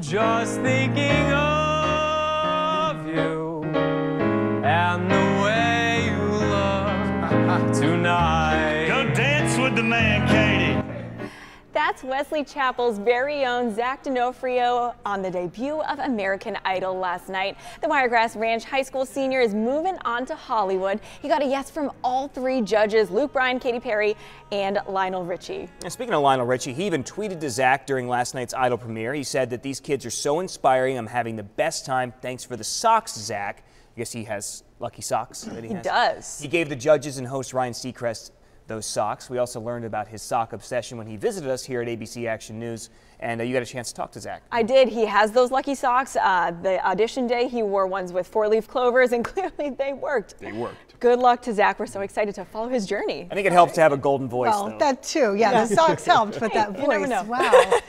Just thinking of you and the way you look tonight. Go dance with the man, Katie. That's Wesley Chapel's very own Zach D'Onofrio on the debut of American Idol last night. The Wiregrass Ranch High School senior is moving on to Hollywood. He got a yes from all three judges, Luke Bryan, Katy Perry, and Lionel Richie. And speaking of Lionel Richie, he even tweeted to Zach during last night's Idol premiere. He said that these kids are so inspiring. I'm having the best time. Thanks for the socks, Zach. I guess he has lucky socks that he, He has. does. He gave the judges and host Ryan Seacrest those socks. We also learned about his sock obsession when he visited us here at ABC Action News, and uh, you got a chance to talk to Zach. I did. He has those lucky socks. Uh, the audition day, he wore ones with four-leaf clovers, and clearly they worked. They worked. Good luck to Zach. We're so excited to follow his journey. I think it helps to have a golden voice. Well, though. that too. Yeah, the socks helped, but that you never voice. know. Wow.